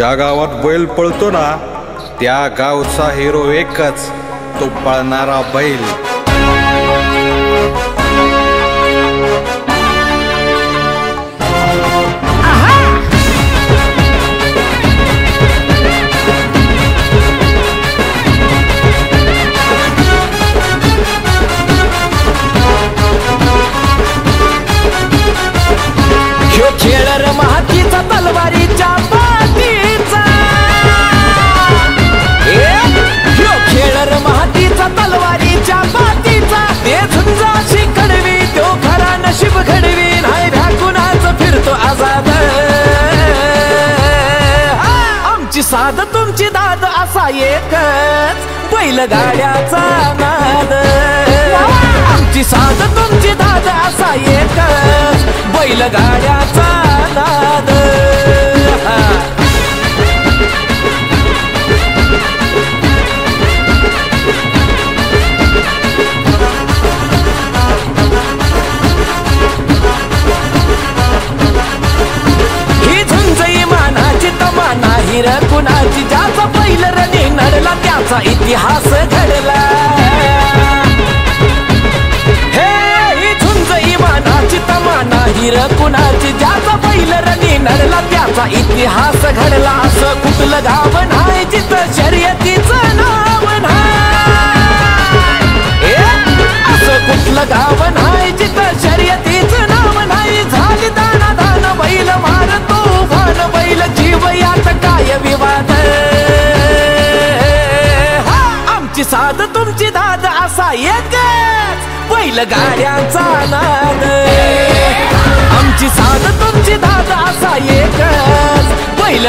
ज्या गावात बैल पळतो ना त्या गावचा हिरो एकच तो पळणारा बैल. साध तुमची दाद असा एकच. बैलगाड्याचा नाद. आमची साध तुमची दाद असा एकच. बैलगाड्याचा नडला इतिहास घडला. हे झुंज इमानाची तमाना हिर कुणाची ज्याचा पहिलं रणी नडला त्याचा इतिहास घडला. एकच बैल गाड्यांचा नाद आमची साध तुमची दादा असा एकच. बैल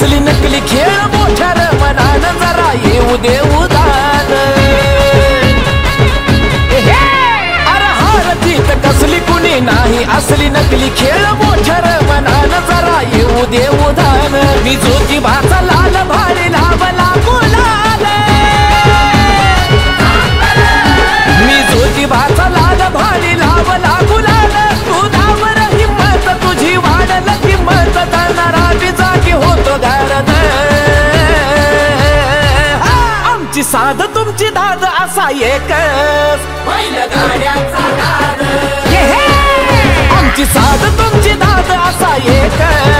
असली नकली खेळ मोठ्या मनान जरा येऊ दे उदान अरे हार जीत कसली कुणी नाही असली नकली खेळ मोठ्या मनान जरा येऊ दे उदान मी ज्योती भाचा लाल भारी आमची साध तुमची दाद असा एकच. आमची साध तुमची दाद असा पहिलं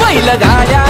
बैलगाड्या